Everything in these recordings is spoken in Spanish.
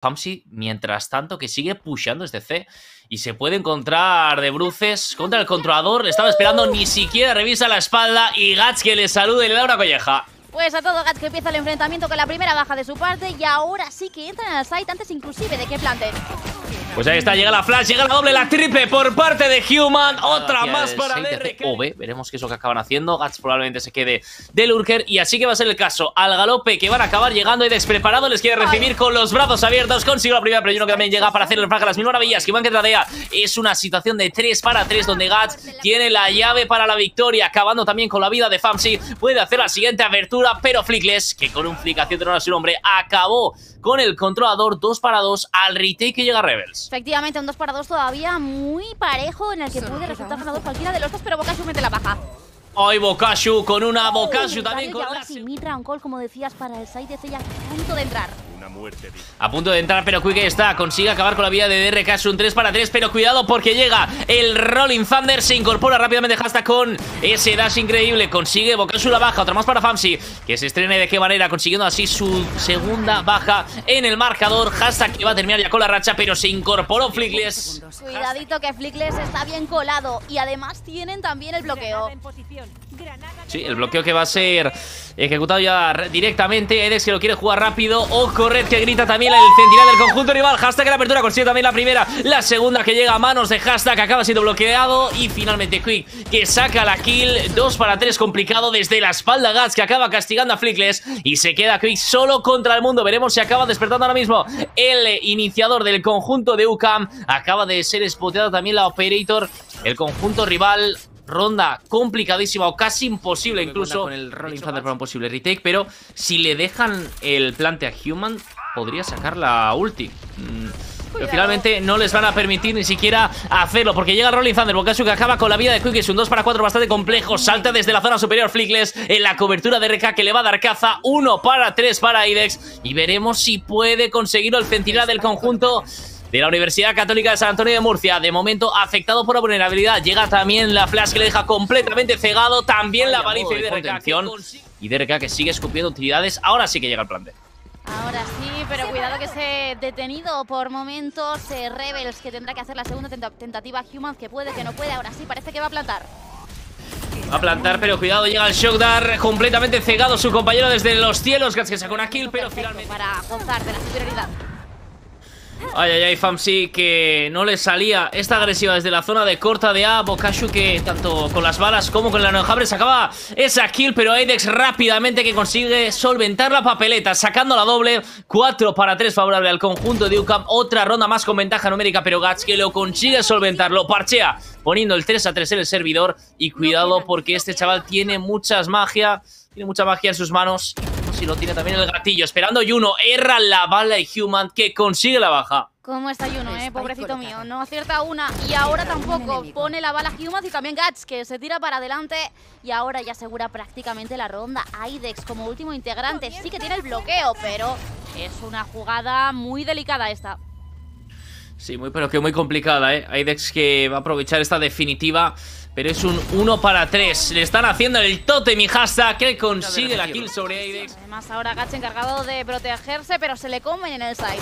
Famsi, mientras tanto, que sigue pushando este C y se puede encontrar de bruces contra el controlador. Le estaba esperando, ni siquiera revisa la espalda y Gats que le saluda y le da una colleja. Pues a todo Gats que empieza el enfrentamiento con la primera baja de su parte y ahora sí que entran al site antes inclusive de que plante. Pues ahí está, llega la flash, llega la doble, la triple por parte de Human. Otra más para B, veremos qué es lo que acaban haciendo. Gats probablemente se quede de Lurker. Y así que va a ser el caso. Al galope que van a acabar llegando y despreparado. Les quiere recibir con los brazos abiertos. Consigo la primera, pero yo que también llega para hacer el frag a las mil maravillas. Human que tradea. Es una situación de 3 para 3 donde Gats tiene la llave para la victoria. Acabando también con la vida de Famsi. Puede hacer la siguiente abertura, pero Flickless, que con un flick haciendo a su nombre, acabó con el controlador 2 para 2 al retake que llega Rebels. Efectivamente, un 2 para 2 todavía muy parejo en el que puede resultar ganador cualquiera de los dos, pero Bokashu mete la baja. Hoy Bokashu con una Bokashu también con y ahora sí, Mitra on call, como decías, para el side de Ceya a punto de entrar. A punto de entrar, pero Quick está. Consigue acabar con la vida de DRK. Es un 3 para 3, pero cuidado porque llega el Rolling Thunder. Se incorpora rápidamente hasta con ese dash increíble. Consigue Bokashu la baja. Otra más para Famsi, que se estrene de qué manera, consiguiendo así su segunda baja en el marcador. Hashtag que va a terminar ya con la racha, pero se incorporó Flickless. Cuidadito que Flickless está bien colado y además tienen también el bloqueo. Sí, el bloqueo que va a ser ejecutado ya directamente. Edex que lo quiere jugar rápido. O Que grita también el centinela del conjunto rival. Hashtag en la apertura consigue también la primera. La segunda que llega a manos de Hashtag acaba siendo bloqueado. Y finalmente Quick que saca la kill. 2 para 3 complicado desde la espalda. Gats que acaba castigando a Flickless. Y se queda Quick solo contra el mundo. Veremos si acaba despertando ahora mismo el iniciador del conjunto de UCAM. Acaba de ser spoteado también la Operator. El conjunto rival ronda complicadísima o casi imposible incluso. con el Rolling Thunder para un posible retake, pero si le dejan el plante a Human, podría sacar la ulti. Mm, pero finalmente no les van a permitir ni siquiera hacerlo Porque llega el Rolling Thunder, Bokasu que acaba con la vida de Quick Es un 2 para 4 bastante complejo Salta desde la zona superior Flickless En la cobertura de RK que le va a dar caza 1 para 3 para Idex Y veremos si puede conseguirlo el centinela del conjunto de la Universidad Católica de San Antonio de Murcia. De momento afectado por la vulnerabilidad. Llega también la flash que le deja completamente cegado. También la baliza de reacción. Y DRK que sigue escupiendo utilidades. Ahora sí que llega el plante. Ahora sí, pero cuidado que se detenido por momentos Rebels que tendrá que hacer la segunda tentativa Humans que puede, que no puede. Ahora sí, parece que va a plantar. Va a plantar, pero cuidado, llega el Shockdar completamente cegado su compañero desde los cielos, que saca una kill, pero finalmente... Para gozar de la superioridad. Ay, ay, ay, Famsi que no le salía esta agresiva desde la zona de corta de A. Bokashu que tanto con las balas como con el enojable sacaba esa kill, pero Aidex rápidamente que consigue solventar la papeleta, sacando la doble. 4 para 3 favorable al conjunto de UCAM. Otra ronda más con ventaja numérica, pero Gats que lo consigue solventar, lo parchea, poniendo el 3 a 3 en el servidor. Y cuidado porque este chaval tiene muchas magia, tiene mucha magia en sus manos si lo tiene también el gatillo. Esperando Juno, erra la bala y Human que consigue la baja. ¿Cómo está Juno, eh? Pobrecito mío. No acierta una y ahora tampoco. Pone la bala Human y también Gats, que se tira para adelante y ahora ya asegura prácticamente la ronda. Aidex como último integrante sí que tiene el bloqueo, pero es una jugada muy delicada esta. Sí, muy, pero que muy complicada, ¿eh? Aidex que va a aprovechar esta definitiva pero es un 1 para 3. Le están haciendo el totem y hashtag que consigue la kill sobre Aidex. Además ahora Gats encargado de protegerse, pero se le comen en el side.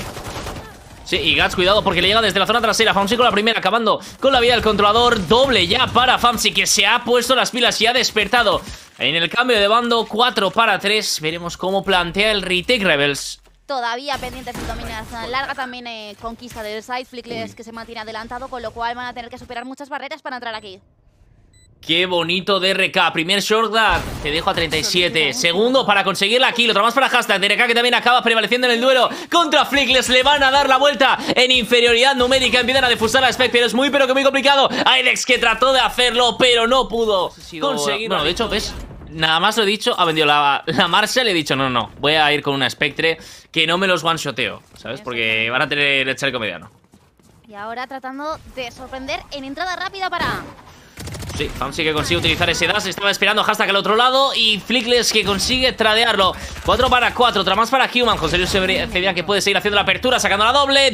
Sí, y Gats, cuidado porque le llega desde la zona trasera. Famsi con la primera, acabando con la vida del controlador. Doble ya para Famsi, que se ha puesto las pilas y ha despertado. En el cambio de bando, 4 para 3. Veremos cómo plantea el retake Rebels. Todavía pendiente de dominación larga, también eh, conquista del side. Flickless que se mantiene adelantado, con lo cual van a tener que superar muchas barreras para entrar aquí. Qué bonito DRK. Primer short te dejo a 37. Segundo para conseguir la kill. Otra más para hashtag. DRK que también acaba prevaleciendo en el duelo contra Flickless. Le van a dar la vuelta en inferioridad numérica. Empiezan a defusar a Spec, pero es muy pero que muy complicado. Aidex que trató de hacerlo, pero no pudo conseguir. Bueno, de hecho, ves, nada más lo he dicho, ha vendido la, la marcha y le he dicho, no, no, voy a ir con una Spectre que no me los one-shoteo, ¿sabes? Porque van a tener el chaleco mediano. Y ahora tratando de sorprender en entrada rápida para Sí, sí que consigue utilizar ese dash. Estaba esperando hashtag al otro lado Y Flickless que consigue tradearlo. 4 para 4, otra más para Human. José Luis Cebrián que puede seguir haciendo la apertura Sacando la doble